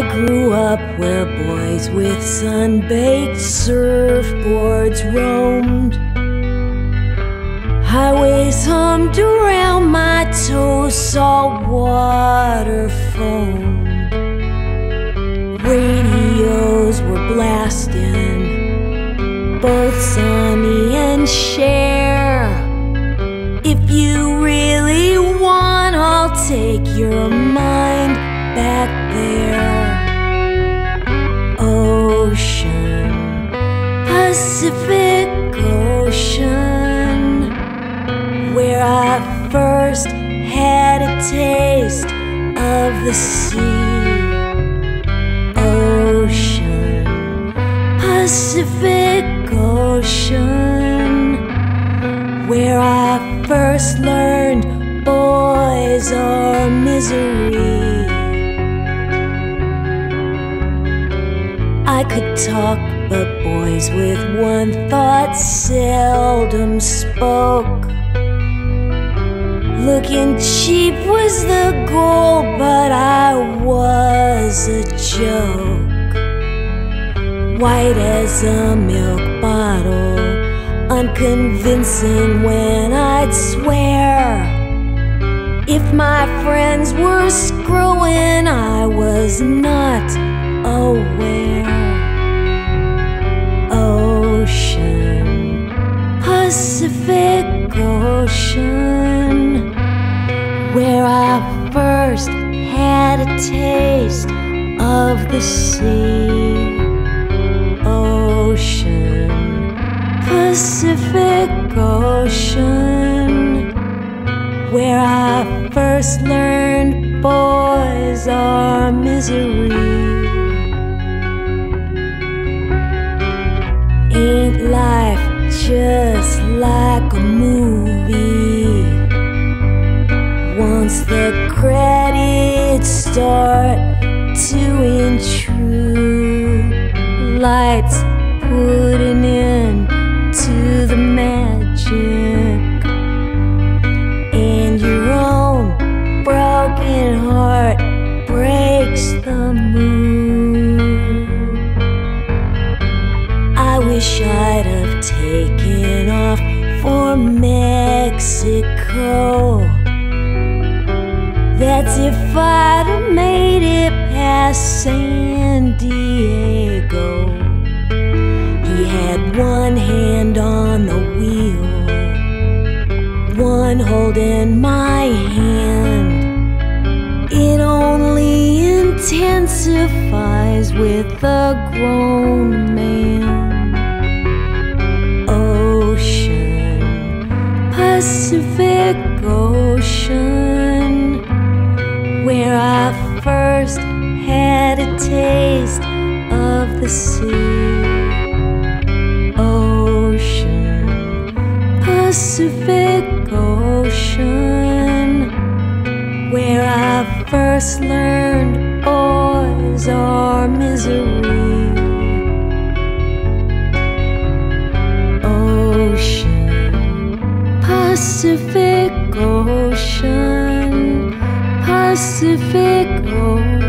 I grew up where boys with sun-baked surfboards roamed. Highways hummed around my toes, salt water foamed. Radios were blasting, both Sonny and Cher. If you really want, I'll take your mind back there. First had a taste of the sea. Ocean, Pacific Ocean, where I first learned boys are misery. I could talk, but boys with one thought seldom spoke. Looking cheap was the goal, but I was a joke. White as a milk bottle, unconvincing when I'd swear. If my friends were screwing, I was not aware. Taste of the sea. Ocean, Pacific Ocean, where I first learned boys are misery. Ain't life just like a movie? Start to intrude, lights put an end to the magic, and your own broken heart breaks the mood. I wish I'd have taken off for Mexico. If I'd have made it past San Diego. He had one hand on the wheel, one holding my hand. It only intensifies with a grown man. Ocean, Pacific Ocean, where I first had a taste of the sea. Ocean, Pacific Ocean, where I first learned boys are misery. Ocean, Pacific Ocean, Pacific Ocean.